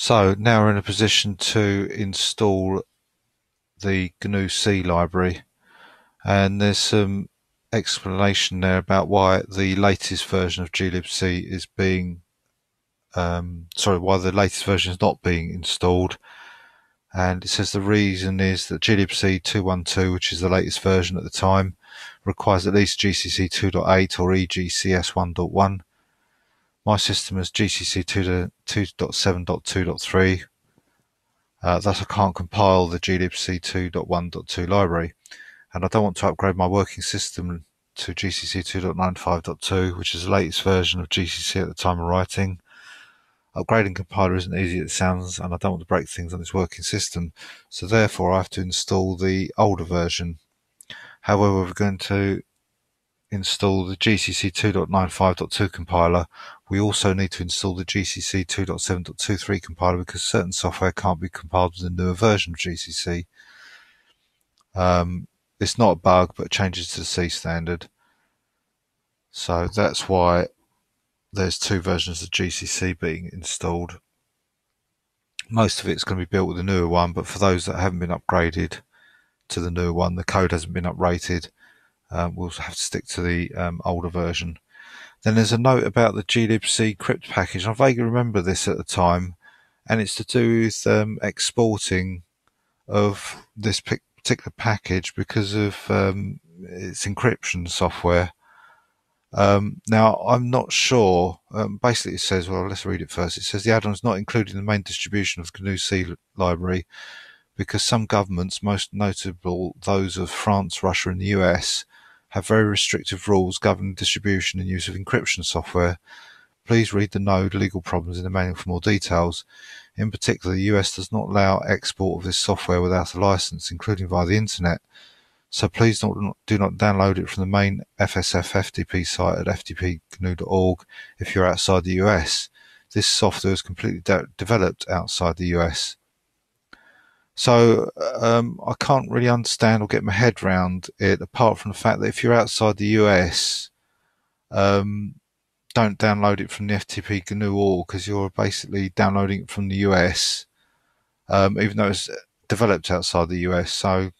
So now we're in a position to install the GNU-C library and there's some explanation there about why the latest version of glibc is being um, sorry why the latest version is not being installed. And it says the reason is that glibc 212 which is the latest version at the time requires at least gcc 2.8 or egcs 1.1 my system is GCC 2.7.2.3. Uh, thus I can't compile the glibc 2.1.2 library. And I don't want to upgrade my working system to GCC 2.95.2, which is the latest version of GCC at the time of writing. Upgrading compiler isn't easy as it sounds, and I don't want to break things on this working system, so therefore I have to install the older version. However, we're going to install the GCC 2.95.2 compiler, we also need to install the GCC 2.7.23 compiler because certain software can't be compiled with the newer version of GCC. Um, it's not a bug, but changes to the C standard. So that's why there's two versions of GCC being installed. Most of it's going to be built with the newer one, but for those that haven't been upgraded to the newer one, the code hasn't been uprated, um, we'll have to stick to the um, older version. Then there's a note about the glibc crypt package. I vaguely remember this at the time, and it's to do with um, exporting of this particular package because of um, its encryption software. Um, now, I'm not sure. Um, basically, it says, well, let's read it first. It says the add-on is not included in the main distribution of GNU-C library because some governments, most notable those of France, Russia, and the US, have very restrictive rules governing distribution and use of encryption software. Please read the Node legal problems in the manual for more details. In particular, the US does not allow export of this software without a license, including via the internet. So please don't, do not download it from the main FSF FTP site at ftpgnu.org if you're outside the US. This software is completely de developed outside the US. So um, I can't really understand or get my head around it, apart from the fact that if you're outside the US, um, don't download it from the FTP GNU all because you're basically downloading it from the US, um, even though it's developed outside the US. So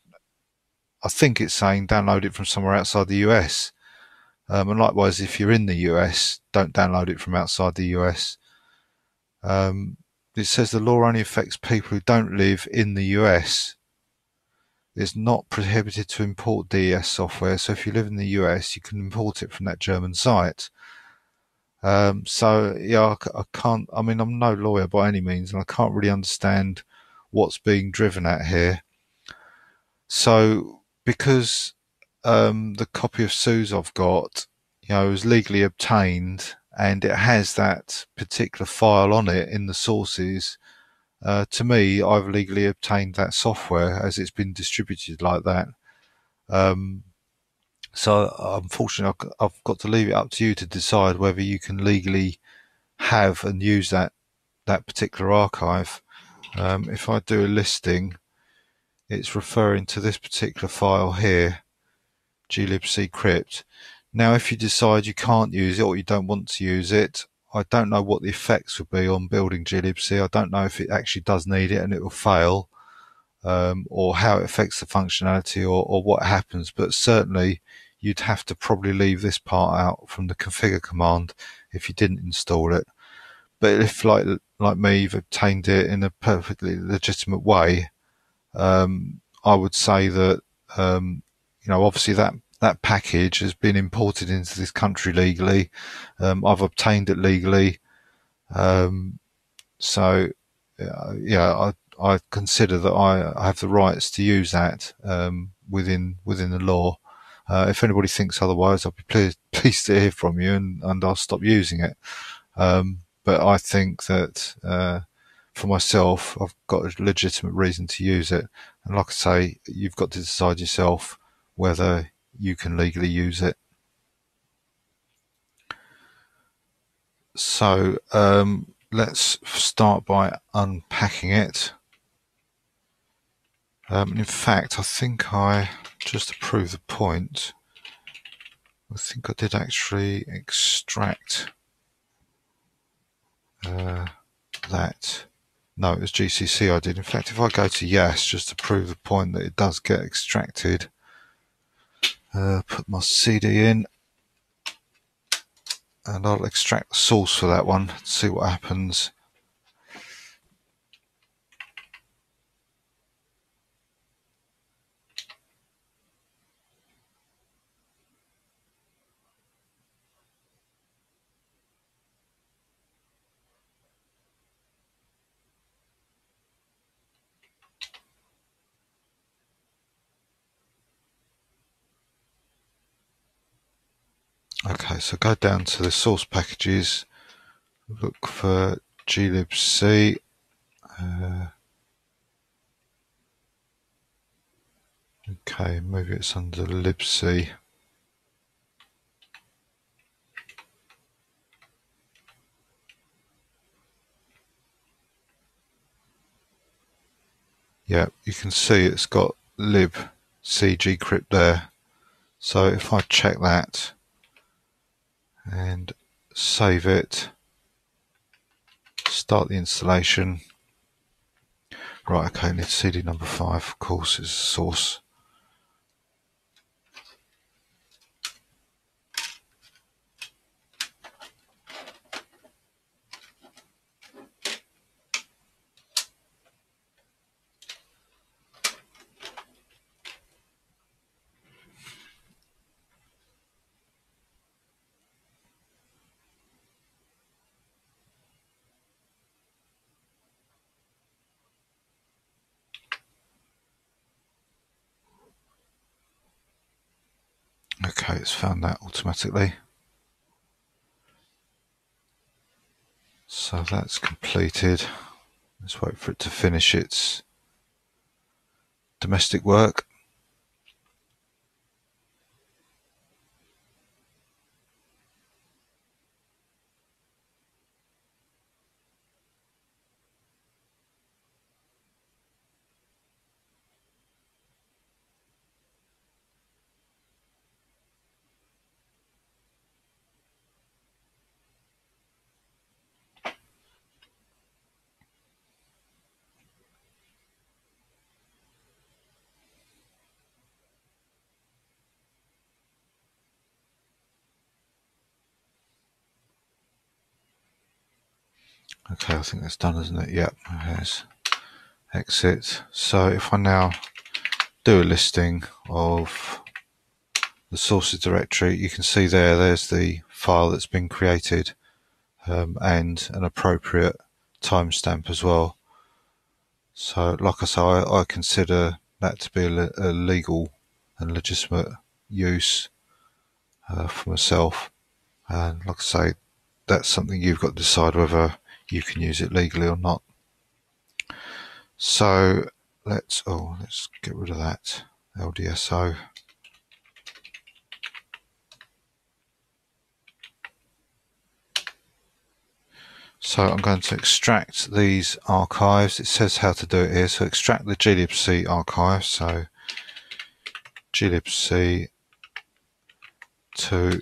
I think it's saying download it from somewhere outside the US. Um, and likewise, if you're in the US, don't download it from outside the US. Um, it says the law only affects people who don't live in the US. It's not prohibited to import DES software, so if you live in the US, you can import it from that German site. Um, so yeah, I, I, can't. I mean, I'm no lawyer by any means, and I can't really understand what's being driven at here. So because um, the copy of SUSE I've got, you know, is legally obtained and it has that particular file on it in the sources. Uh, to me, I've legally obtained that software as it's been distributed like that. Um, so unfortunately, I've got to leave it up to you to decide whether you can legally have and use that that particular archive. Um, if I do a listing, it's referring to this particular file here, glibc crypt. Now, if you decide you can't use it or you don't want to use it, I don't know what the effects would be on building glibc. I don't know if it actually does need it and it will fail, um, or how it affects the functionality or, or what happens. But certainly, you'd have to probably leave this part out from the configure command if you didn't install it. But if, like like me, you've obtained it in a perfectly legitimate way, um, I would say that um, you know obviously that that package has been imported into this country legally. Um, I've obtained it legally. Um, so, uh, yeah, I, I consider that I have the rights to use that um, within within the law. Uh, if anybody thinks otherwise, I'll be pleased, pleased to hear from you, and, and I'll stop using it. Um, but I think that uh, for myself, I've got a legitimate reason to use it, and like I say, you've got to decide yourself whether you can legally use it. So um, let's start by unpacking it. Um, in fact, I think I, just to prove the point, I think I did actually extract uh, that No, it was GCC I did. In fact, if I go to yes, just to prove the point that it does get extracted, uh, put my CD in, and I'll extract the source for that one, see what happens. Okay, so go down to the source packages, look for glibc. Uh, okay, maybe it's under libc. Yeah, you can see it's got lib cgcrypt there. So if I check that, and save it. Start the installation. Right okay need CD number 5 of course is source Okay, it's found that automatically. So that's completed. Let's wait for it to finish its domestic work. I think that's done, isn't it? Yep, has. Exit. So if I now do a listing of the sources directory, you can see there, there's the file that's been created um, and an appropriate timestamp as well. So like I say, I, I consider that to be a, a, legal and legitimate use uh, for myself. And like I say, that's something you've got to decide whether you can use it legally or not. So let's, oh, let's get rid of that LDSO. So I'm going to extract these archives. It says how to do it here. So extract the glibc archive. So glibc to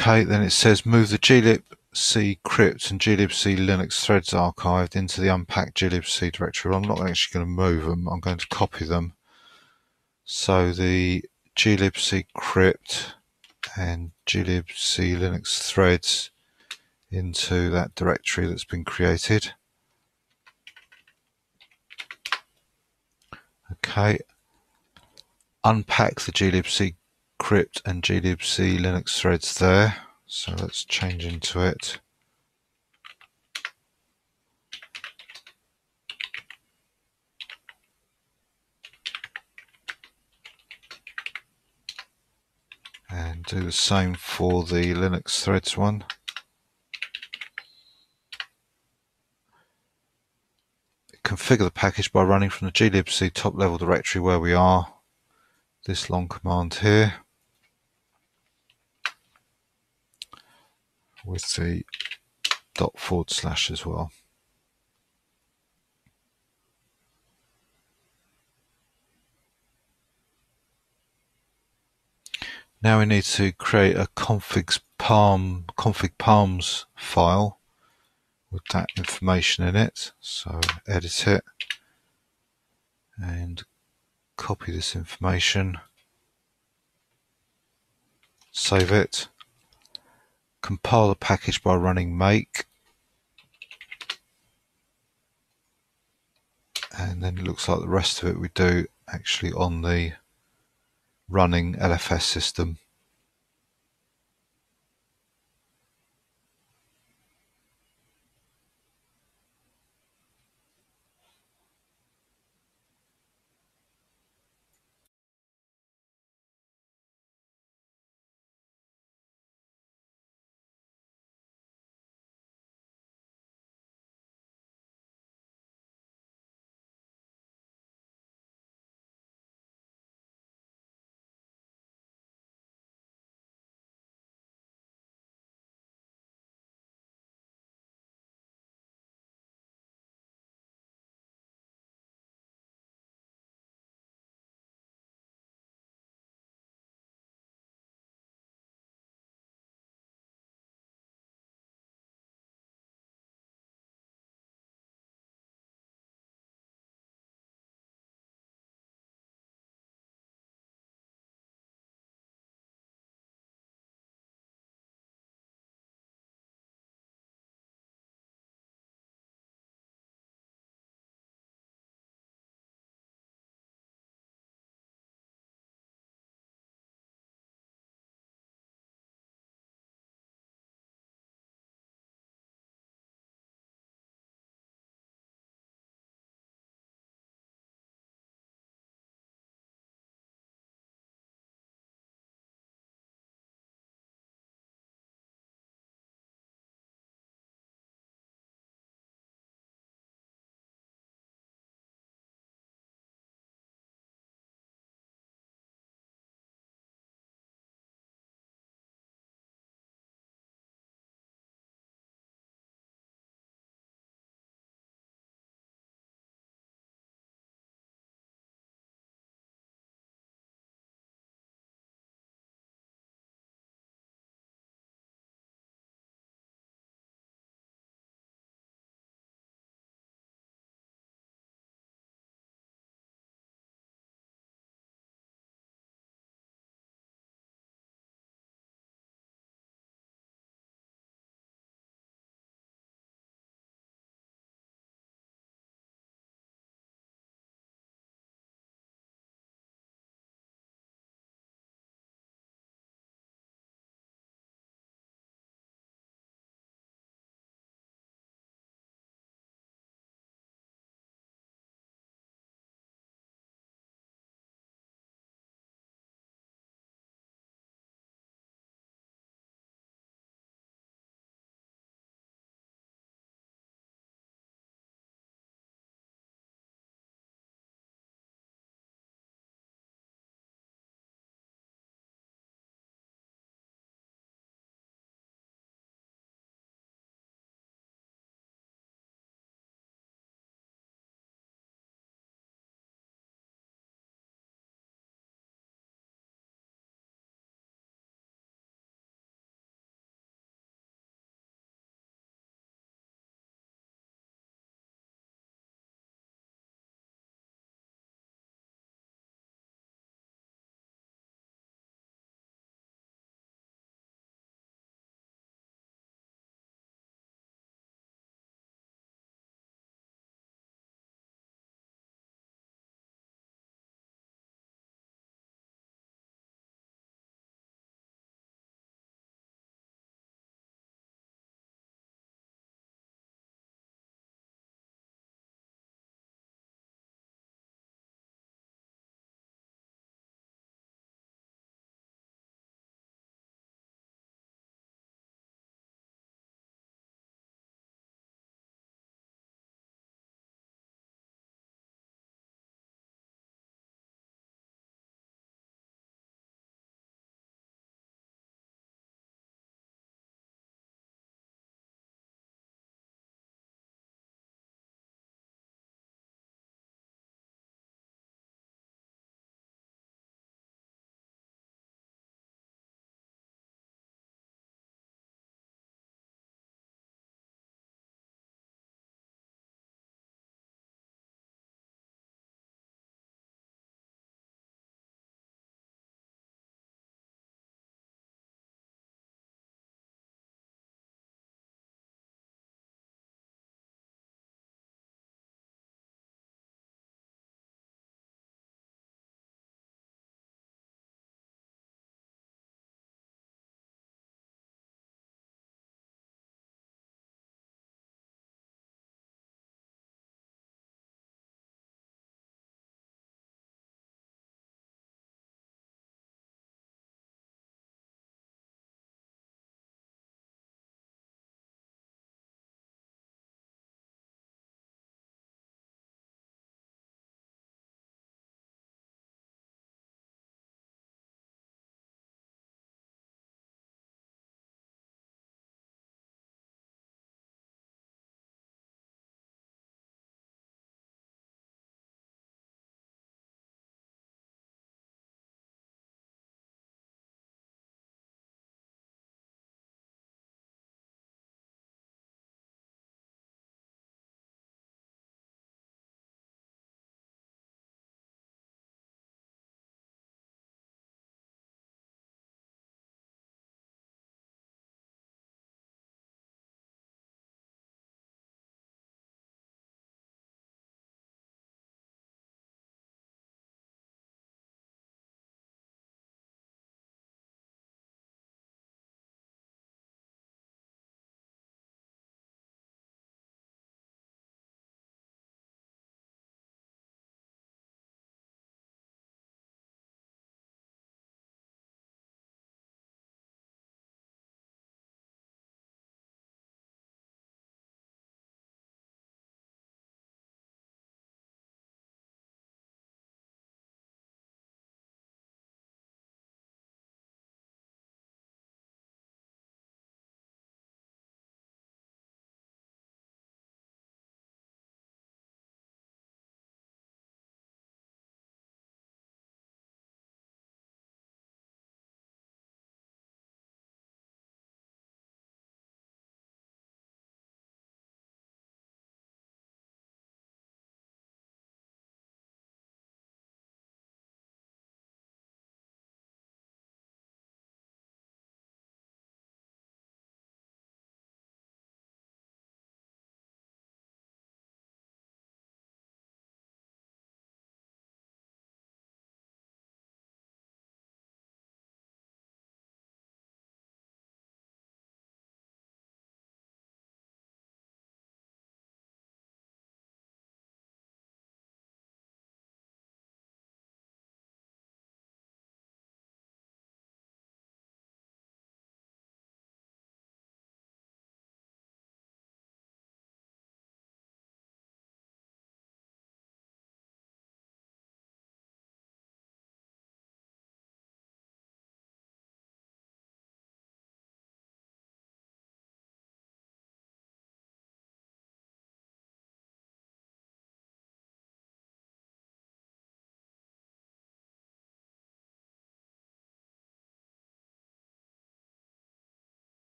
Okay, then it says move the glibc crypt and glibc Linux threads archived into the unpacked glibc directory. I'm not actually going to move them, I'm going to copy them. So the glibc crypt and glibc Linux threads into that directory that's been created. Okay, unpack the glibc crypt and glibc Linux threads there. So let's change into it. And do the same for the Linux threads one. Configure the package by running from the glibc top level directory where we are. This long command here. with the dot forward slash as well. Now we need to create a config palm configparms file with that information in it. So edit it and copy this information, save it compile the package by running make and then it looks like the rest of it we do actually on the running LFS system.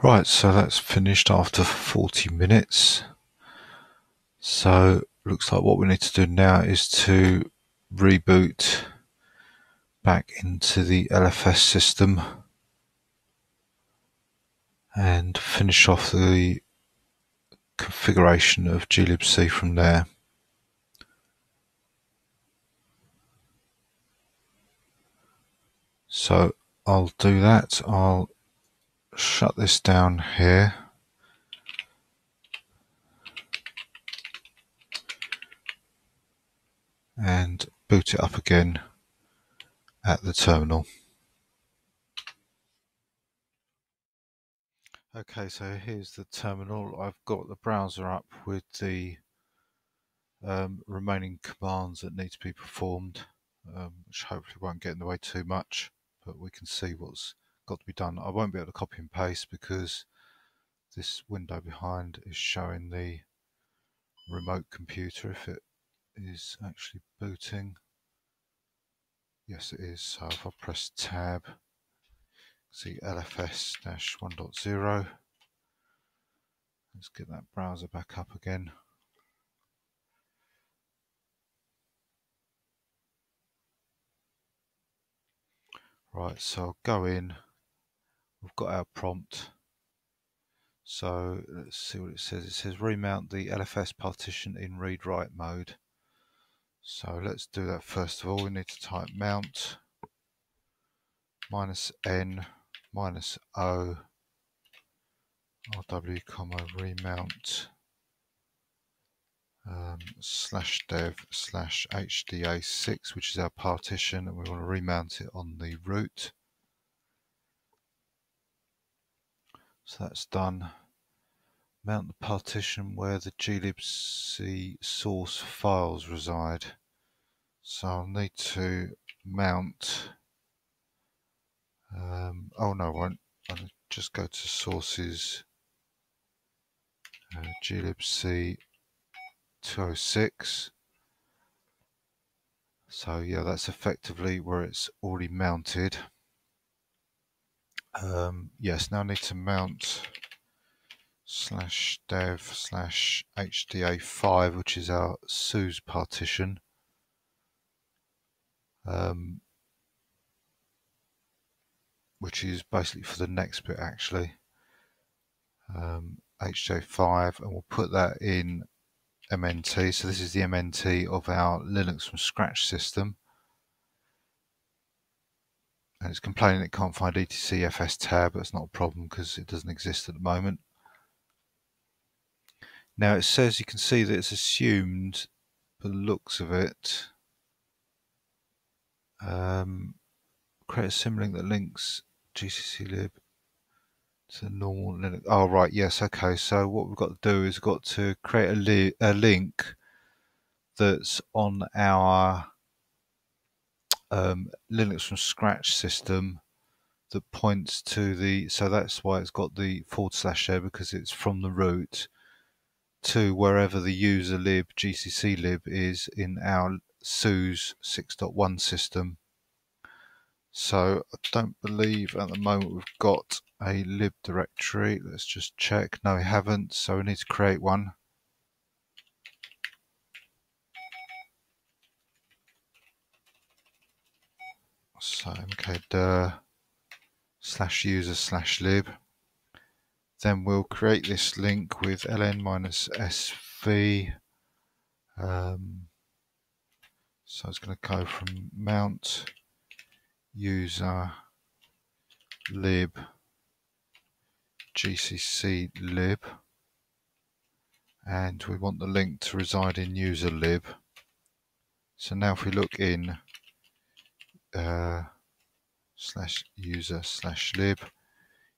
Right, so that's finished after 40 minutes. So looks like what we need to do now is to reboot back into the LFS system and finish off the configuration of glibc from there. So I'll do that. I'll shut this down here. And boot it up again at the terminal. Okay, so here's the terminal. I've got the browser up with the um, remaining commands that need to be performed, um, which hopefully won't get in the way too much, but we can see what's got to be done. I won't be able to copy and paste because this window behind is showing the remote computer if it is actually booting. Yes, it is. So if I press tab, see LFS-1.0. Let's get that browser back up again. Right, so I'll go in. We've got our prompt. So let's see what it says. It says remount the LFS partition in read-write mode. So let's do that first of all. We need to type mount minus n minus o rw comma remount um, slash dev slash hda6 which is our partition and we want to remount it on the root so that's done mount the partition where the glibc source files reside so I'll need to mount um, oh no, I won't. I'll just go to sources, uh, glibc 206. So yeah, that's effectively where it's already mounted. Um, yes, now I need to mount slash dev slash hda5, which is our SUSE partition. Um, which is basically for the next bit actually. Um, HJ5 and we'll put that in MNT. So this is the MNT of our Linux from scratch system. And it's complaining it can't find etc fs tab. That's not a problem because it doesn't exist at the moment. Now it says you can see that it's assumed the looks of it um, create a symlink that links GCC lib to normal Linux. Oh, right, yes, okay. So what we've got to do is we've got to create a, li a link that's on our um, Linux from scratch system that points to the, so that's why it's got the forward slash there because it's from the root to wherever the user lib GCC lib is in our SUSE 6.1 system. So I don't believe at the moment we've got a lib directory. Let's just check. No, we haven't. So we need to create one. So mkdir slash user slash lib. Then we'll create this link with ln minus sv. Um, so it's going to go from mount user lib gcc lib and we want the link to reside in user lib so now if we look in uh, slash user slash lib.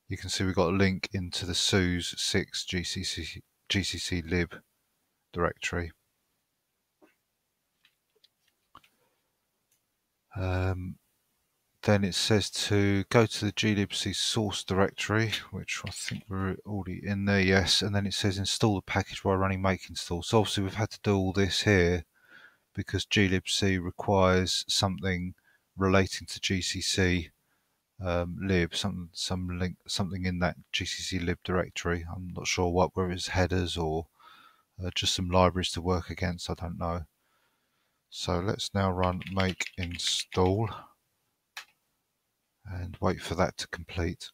You can see we've got a link into the SUSE 6 GCC, GCC lib directory. Um, then it says to go to the glibc source directory, which I think we're already in there, yes, and then it says install the package while running make install. So obviously we've had to do all this here because glibc requires something relating to GCC um, lib, some some link, something in that GCC lib directory. I'm not sure what, whether it's headers or uh, just some libraries to work against. I don't know. So let's now run make install and wait for that to complete.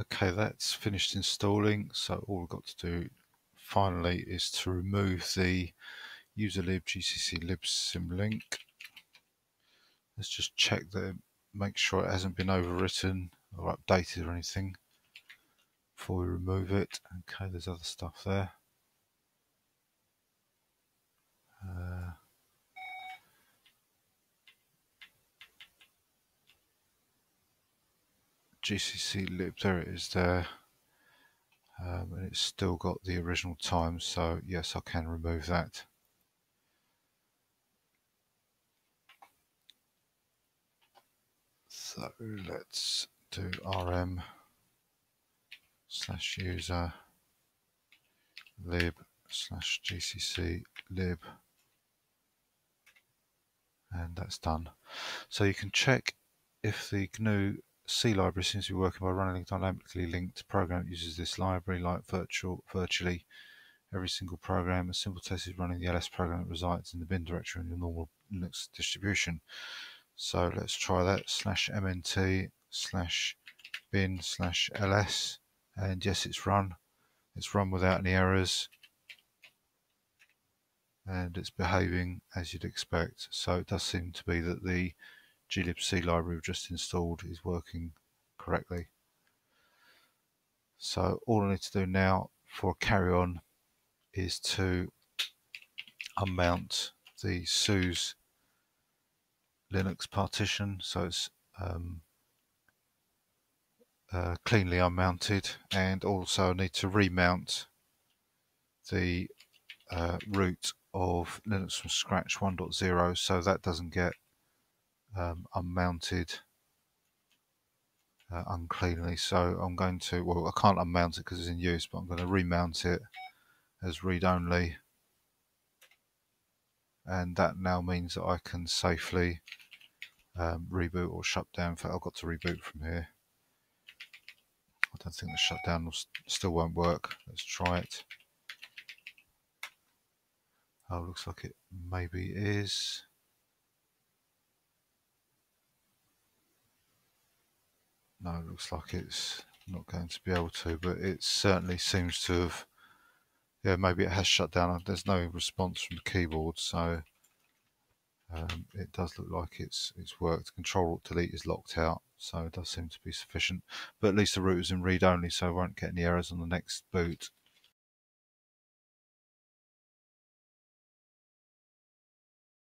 Okay, that's finished installing. So all we've got to do finally is to remove the userlib gcc libsymlink. Let's just check that, make sure it hasn't been overwritten or updated or anything before we remove it. Okay, there's other stuff there. Uh, GCC lib, there it is there. Um, and it's still got the original time, so yes, I can remove that. So let's do rm slash user lib slash gcc lib and that's done. So you can check if the GNU C library seems to be working by running a dynamically linked program that uses this library like virtual, virtually every single program. A simple test is running the ls program that resides in the bin directory in your normal Linux distribution. So let's try that slash mnt slash bin slash ls and yes it's run. It's run without any errors and it's behaving as you'd expect. So it does seem to be that the glibc library we've just installed is working correctly. So all I need to do now for a carry on is to unmount the SUSE Linux partition so it's um, uh, cleanly unmounted and also I need to remount the uh, root of Linux from scratch 1.0 so that doesn't get um, unmounted uh, uncleanly. So I'm going to, well, I can't unmount it because it's in use, but I'm going to remount it as read-only. And that now means that I can safely um, reboot or shut down. In fact, I've got to reboot from here. I don't think the shutdown will st still won't work. Let's try it. Oh, looks like it maybe is. No, it looks like it's not going to be able to, but it certainly seems to have, yeah, maybe it has shut down. There's no response from the keyboard, so um, it does look like it's it's worked. Control Alt Delete is locked out, so it does seem to be sufficient. But at least the root is in read only, so I won't get any errors on the next boot.